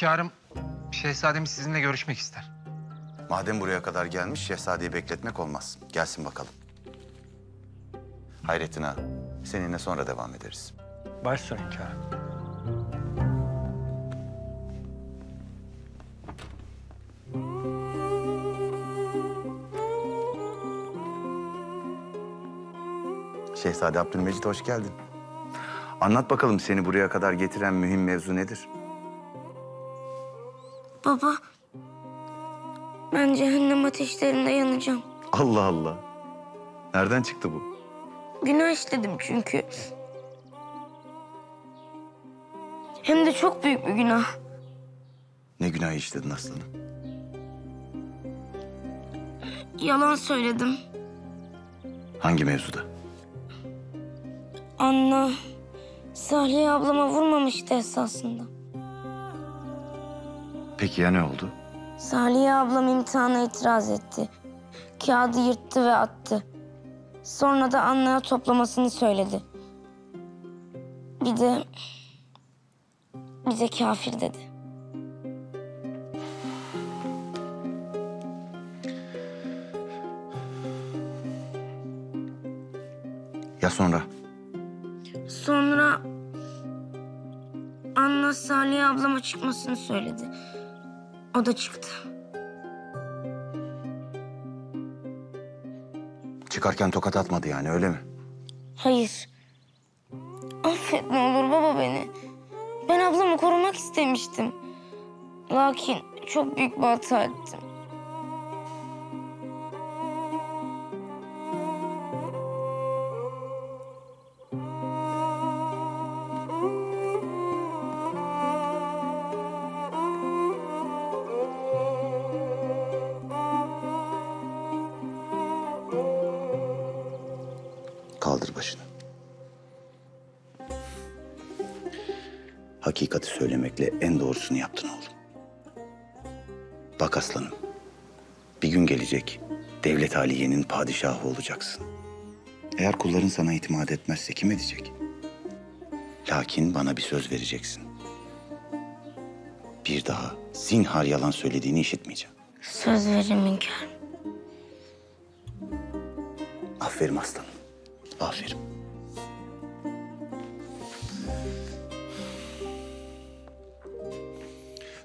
Hünkârım, şehzademiz sizinle görüşmek ister. Madem buraya kadar gelmiş, şehzadeyi bekletmek olmaz. Gelsin bakalım. Hayrettin ağa, seninle sonra devam ederiz. Baş üstüne hünkârım. Şehzade Abdülmecit hoş geldin. Anlat bakalım seni buraya kadar getiren mühim mevzu nedir? Baba, ben cehennem ateşlerinde yanacağım. Allah Allah. Nereden çıktı bu? Günah işledim çünkü. Hem de çok büyük bir günah. Ne günah işledin aslanım? Yalan söyledim. Hangi mevzuda? Anna, Salih ablama vurmamıştı esasında. Peki ya ne oldu? Salih ablam imtihana itiraz etti. Kağıdı yırttı ve attı. Sonra da Anna'ya toplamasını söyledi. Bir de bize kafir dedi. Ya sonra? Sonra Anna Salih ablama çıkmasını söyledi. O da çıktı. Çıkarken tokat atmadı yani öyle mi? Hayır. Affet ne olur baba beni. Ben ablamı korumak istemiştim. Lakin çok büyük bir hata ettim. Doğrusunu yaptın oğlum. Bak aslanım, bir gün gelecek devlet haliyenin padişahı olacaksın. Eğer kulların sana itimat etmezse kim edecek? Lakin bana bir söz vereceksin. Bir daha zinhar yalan söylediğini işitmeyeceğim. Söz veririm hünkârım. Aferin aslanım. Aferin.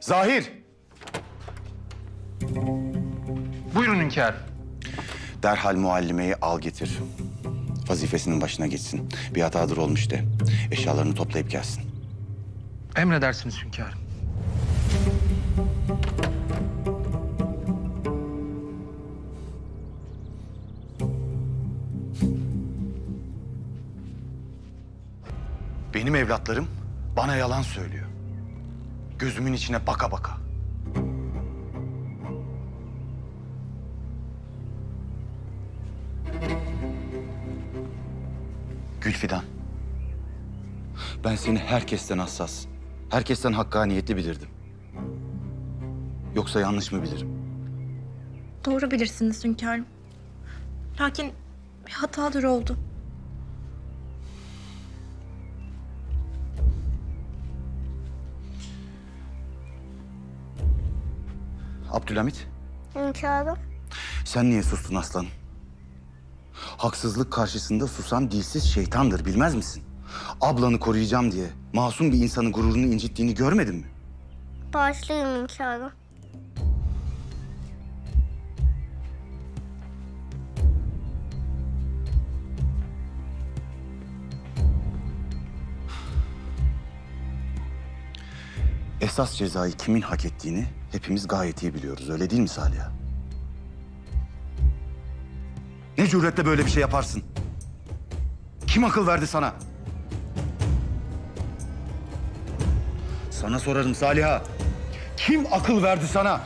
Zahir, Buyurun hünkârım. Derhal muallimeyi al getir. Vazifesinin başına geçsin. Bir hatadır olmuş de. Eşyalarını toplayıp gelsin. Emredersiniz hünkârım. Benim evlatlarım bana yalan söylüyor. Gözümün içine baka baka. Gülfidan. Ben seni herkesten hassas, herkesten hakkaniyetli bilirdim. Yoksa yanlış mı bilirim? Doğru bilirsiniz hünkârım. Lakin bir hatadır oldu. Abdülhamit, Hünkârım. sen niye sustun aslanım? Haksızlık karşısında susan dilsiz şeytandır, bilmez misin? Ablanı koruyacağım diye masum bir insanın gururunu incittiğini görmedin mi? Bağışlayın hünkârım. Esas cezayı kimin hak ettiğini hepimiz gayet iyi biliyoruz. Öyle değil mi Saliha? Ne cüretle böyle bir şey yaparsın? Kim akıl verdi sana? Sana sorarım Saliha. Kim akıl verdi sana?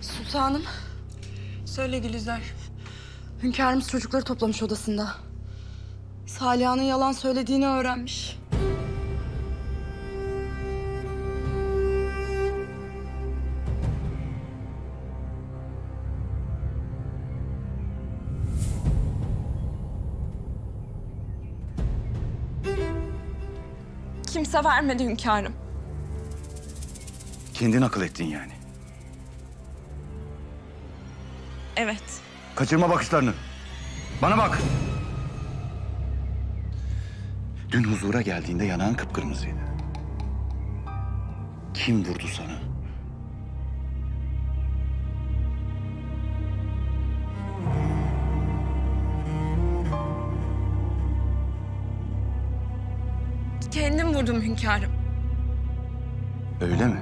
Sultanım. Söyle Gülizar. Hünkârımız çocukları toplamış odasında. Saliha'nın yalan söylediğini öğrenmiş. Kimse vermedi hünkârım. Kendin akıl ettin yani. Evet. Kaçırma bakışlarını. Bana bak. Dün huzura geldiğinde yanağın kıpkırmızıydı. Kim vurdu sana? Kendim vurdum hünkârım. Öyle mi?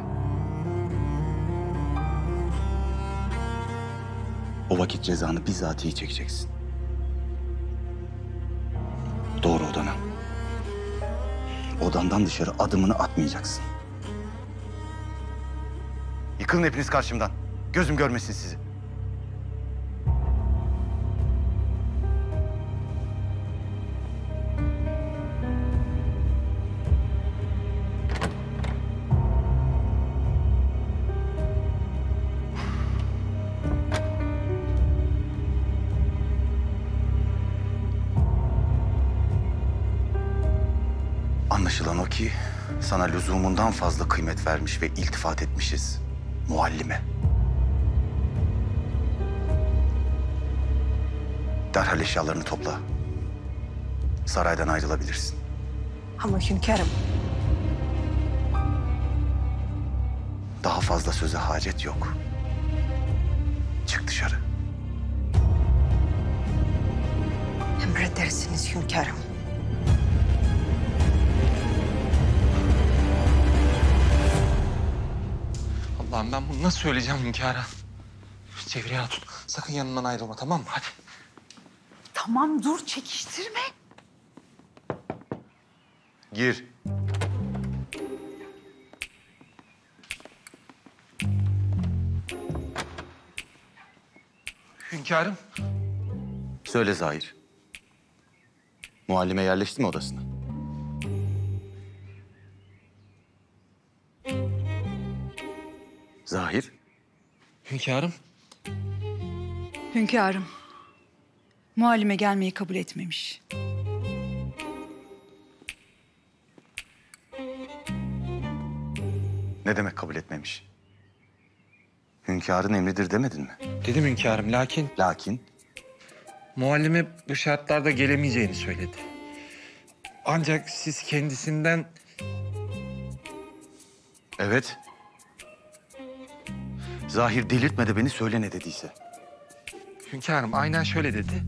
O vakit cezanı bizatihi çekeceksin. Doğru odana. Odandan dışarı adımını atmayacaksın. Yıkılın hepiniz karşımdan. Gözüm görmesin sizi. Sana lüzumundan fazla kıymet vermiş ve iltifat etmişiz. Muallime. Derhal eşyalarını topla. Saraydan ayrılabilirsin. Ama hünkârım, Daha fazla söze hacet yok. Çık dışarı. emredersiniz hünkârım. Allah'ım ben bunu nasıl söyleyeceğim hünkâra? Cevriye Hatun sakın yanından ayrılma tamam mı? Hadi. Tamam dur çekiştirme. Gir. Hünkârım. Söyle Zahir. Muallime yerleşti mi odasına? Hünkârım. Hünkârım. Muallime gelmeyi kabul etmemiş. Ne demek kabul etmemiş? Hünkârın emridir demedin mi? Dedim hünkârım lakin Lakin muallime bu şartlarda gelemeyeceğini söyledi. Ancak siz kendisinden Evet. Zahir delirtme de beni söyle ne dediyse. Hünkârım aynen şöyle dedi.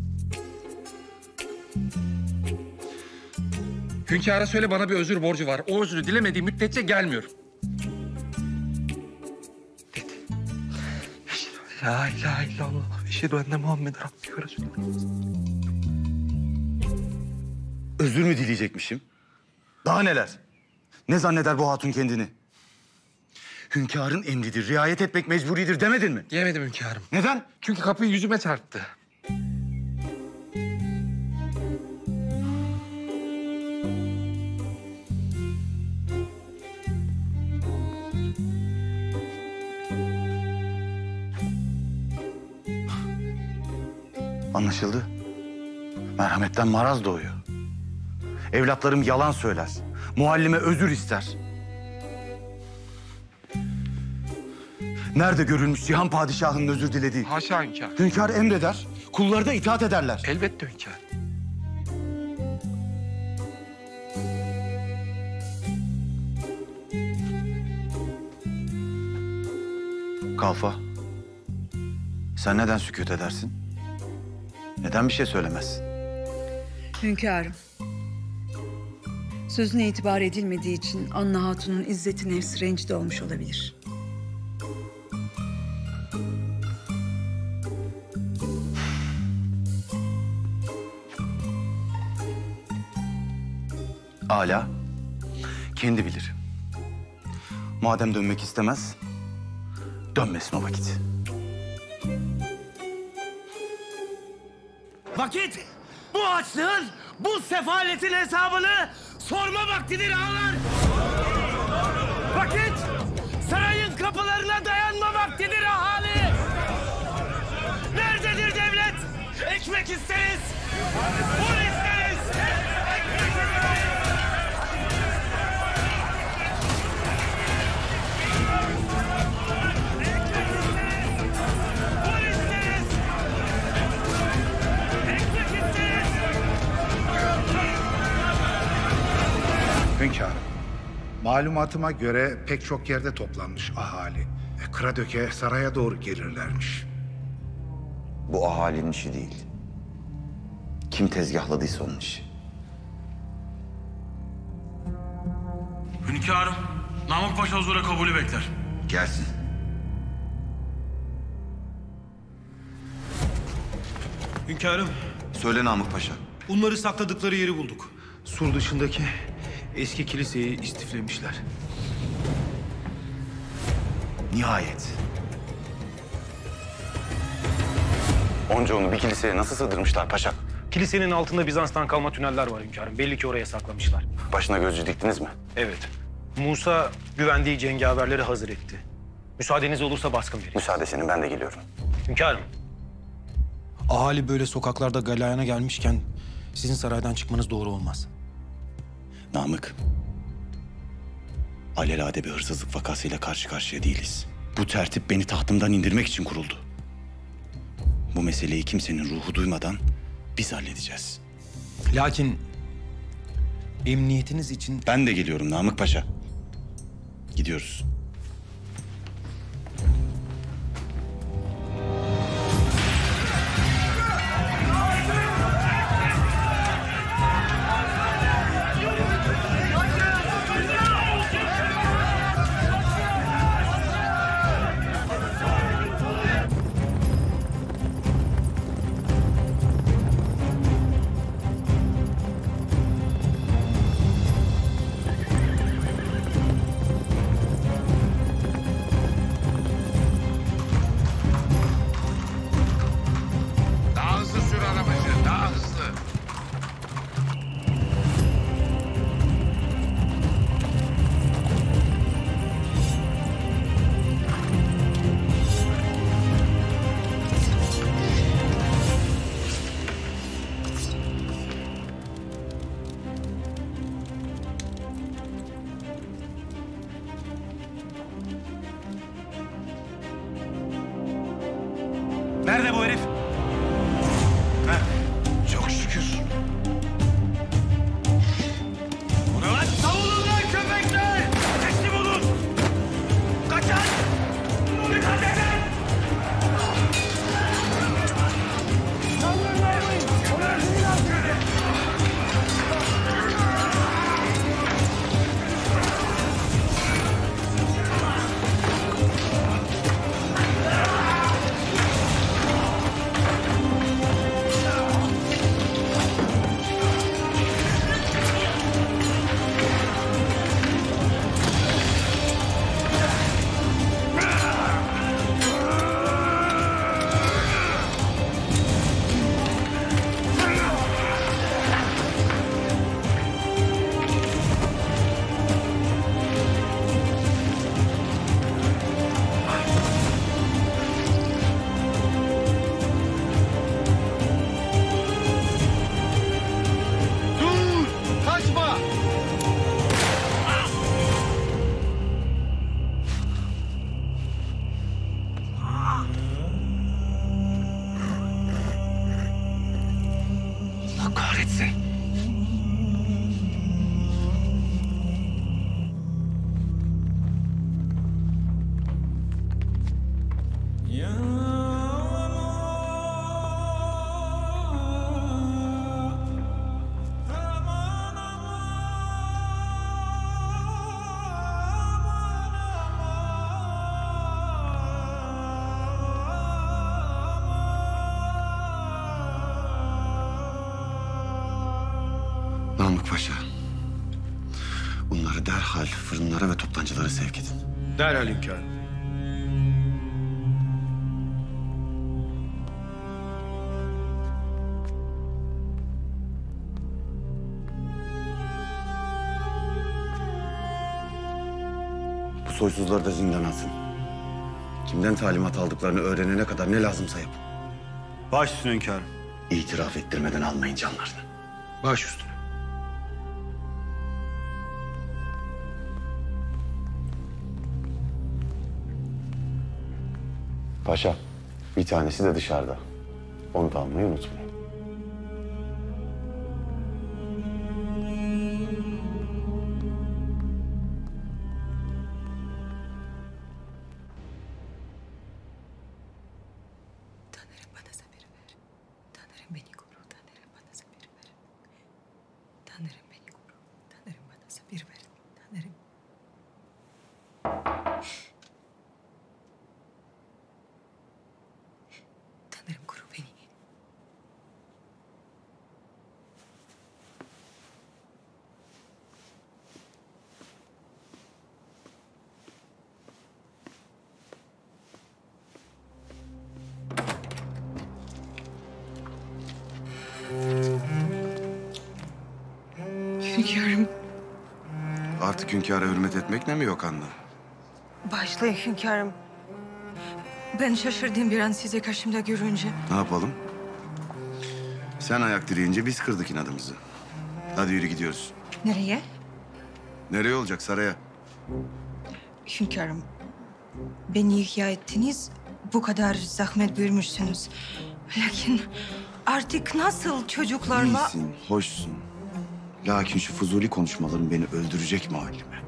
Hünkâra söyle bana bir özür borcu var. O özrü dilemediği müddetçe gelmiyorum. Dedi. La ilahe illallah. Eşhedü enne Muhammed Rabbi ve Resulullah. Özür mü dileyecekmişim? Daha neler? Ne zanneder bu hatun kendini? Hünkârın emridir, riayet etmek mecburidir demedin mi? Diyemedim hünkârım. Neden? Çünkü kapıyı yüzüme çarptı. Anlaşıldı. Merhametten maraz doğuyor. Evlatlarım yalan söyler. Muallime özür ister. Nerede görülmüş Cihan Padişahı'nın özür dilediği? Haşa hünkârım. Hünkâr emreder, kulları da itaat ederler. Elbette hünkârım. Kalfa, sen neden sükût edersin? Neden bir şey söylemezsin? Hünkârım. Sözüne itibar edilmediği için Anna Hatun'un izzeti nefsi rencide olmuş olabilir. Ala, kendi bilir. Madem dönmek istemez, dönmesin o vakit. Vakit bu açlığın, bu sefaletin hesabını sorma vaktidir ağalar. Vakit sarayın kapılarına dayanma vaktidir ahali. Nerededir devlet? Ekmek isteriz. Un Hünkârım, malumatıma göre pek çok yerde toplanmış ahali. E, Kıradöke saraya doğru gelirlermiş. Bu ahalinin işi değil. Kim tezgahladıysa onun işi. Hünkârım, Namık Paşa huzura kabulü bekler. Gelsin. Hünkârım, Söyle Namık Paşa. bunları sakladıkları yeri bulduk. Sur dışındaki eski kiliseyi istiflemişler. Nihayet. Onca onu bir kiliseye nasıl sığdırmışlar paşa? Kilisenin altında Bizans'tan kalma tüneller var hünkârım. Belli ki oraya saklamışlar. Başına gözcü diktiniz mi? Evet. Musa güvendiği cengaverleri hazır etti. Müsaadeniz olursa baskın vereyim. Müsaade senin ben de geliyorum. Hünkârım, Ahali böyle sokaklarda galayana gelmişken sizin saraydan çıkmanız doğru olmaz. Namık. Alelade bir hırsızlık vakasıyla karşı karşıya değiliz. Bu tertip beni tahtımdan indirmek için kuruldu. Bu meseleyi kimsenin ruhu duymadan biz halledeceğiz. Lakin emniyetiniz için Ben de geliyorum Namık Paşa. Gidiyoruz. Nerede bu herif? Fritze! Derhal hünkârım. Bu soysuzları da zindana atın. Kimden talimat aldıklarını öğrenene kadar ne lazımsa yapın. Baş üstüne hünkârım. İtiraf ettirmeden almayın canlarını. Baş üstüne. Paşa, bir tanesi de dışarıda. Onu da almayı unutmayın. Hünkârım, Artık hünkâra hürmet etmek ne mi yok anla? başlayın hünkârım. Ben şaşırdım bir an sizi karşımda görünce. Ne yapalım? Sen ayak direyince biz kırdık inadımızı. Hadi yürü gidiyoruz. Nereye? Nereye olacak saraya? Hünkârım, beni ihya ettiniz, bu kadar zahmet buyurmuşsunuz. Lakin artık nasıl çocuklarla... İyisin, hoşsun. Lakin şu fuzuli konuşmaların beni öldürecek muallime.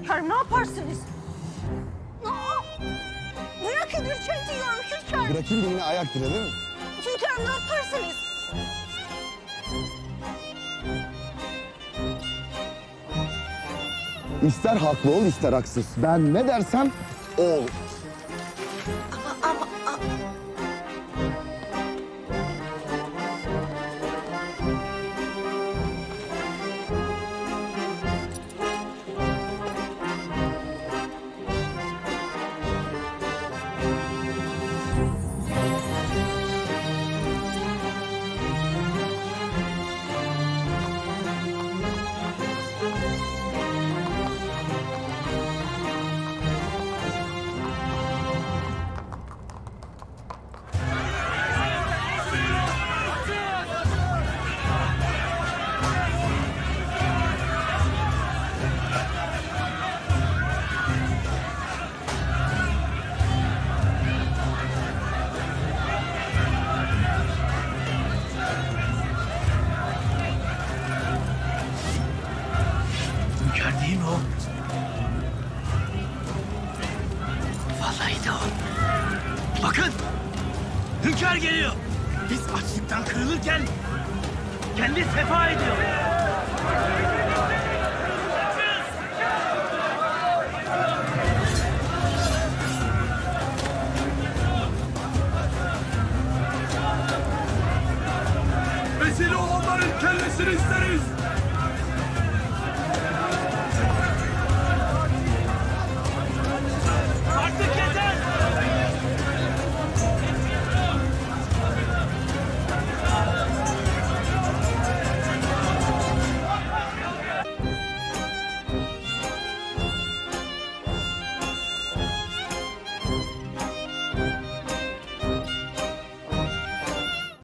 Hünkârım ne yaparsınız? Bırakın ürkek diyorum hünkârım. Bırakayım da yine ayak dire değil mi? Hünkârım ne yaparsınız? İster haklı ol ister haksız. Ben ne dersem o olur.